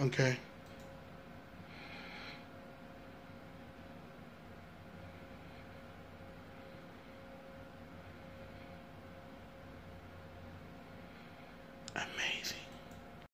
Okay.